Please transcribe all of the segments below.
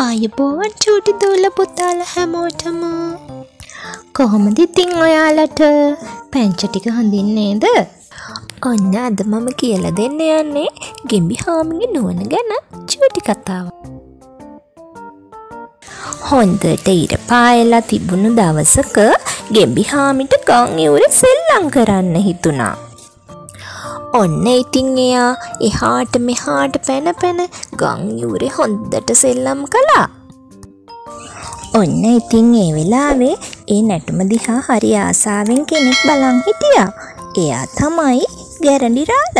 ආයබෝවන් චූටි දූල පුතාල හැමෝටම. කොහොමද ඉතිං ඔයාලට? පැංච ටික හඳින්නේද? ඔන්න අද මම කියල දෙන්න යන්නේ ගෙම්බි හාමිගේ නුවන ගැන චූටි කතාව. හොන්දට ඉර පායලා තිබුණු දවසක ගෙම්බි හාමිට ගං ඉවුර සෙල්ලං කරන්න හිතුනා ඔන්න ඉතිං එයා එහාට මෙහාට පැන පැන ගංයුරේ හොන්දට සෙල්ලම් කළා. ඔන්න ඉතිං ඒ වෙලාවේ ඒ නැටුම දිහා හරි ආසාාවෙන් කෙනෙක් බලං හිටියා. එයා තමයි ගැරඩිරාල.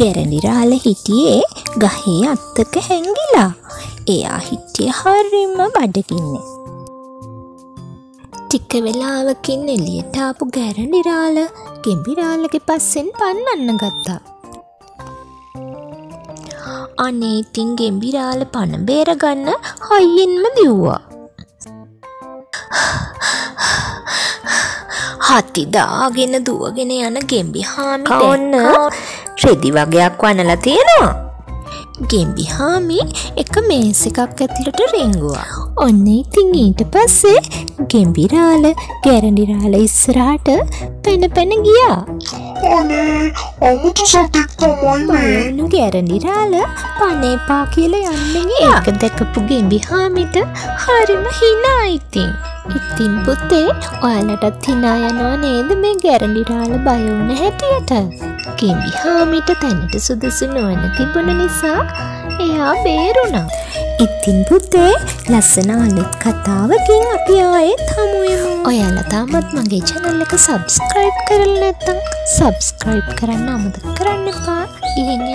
ගැරඩිරාල හිටියේ ගහේ අත්තක හැංගිලා. එයා හිටිය හරිම්ම බඩකින්නේ. ටික්ක වෙලාවකින් එලියට ආපු ගැරඩිරාල ගෙම්බිරාලගේ පස්සෙන් පන්නන්න ගත්තා. අනේ ඉතින් ගෙම්බිරාල පණ බේරගන්න හයියෙන්ම දිව්වා. හති දාගෙන දුවගෙන යන ගෙම්බි හාමි ඔන්න රෙදි වගයක් වනලා තියෙනවා. ගෙම්බි හාමි එක මේස එකක් ඇතුළට රිංගුවා. ඔන්න ඉතින් ඊට පස්සේ ගෙම්බිරාල ගැරඩිරාල ඉස්සරාට පැන පැන ගියා. අමුතු සතෙක් තමයි මේ ඔනු ගැරඩිරාල පනේපා කියල යන්න ඒක දැකපු ගෙම්බි හාමිට හරිම හිනා ඉතින්. ඉතින් පුත්තේ ඔයාලටත් හිනා යනවා නේද මේ ගැරඩිරාල බයවුන හැටියට. ගෙම්බි හාමිට තැනට සුදුසු නොවන තිබුණ නිසා එයා බේරුණා. ඉතින් පුතේ ලස්සන අලුත් කතාවකින් අපි ආයෙත් හමුුවමු ඔයාලා තාමත් මගේ චැනල් එක සබස්ක්‍රයිබ් කරල නැත්තම් සබස්ක්‍රයිබ් කරන්න අමද කරන්න එපා. ඉහෙන්ෙන්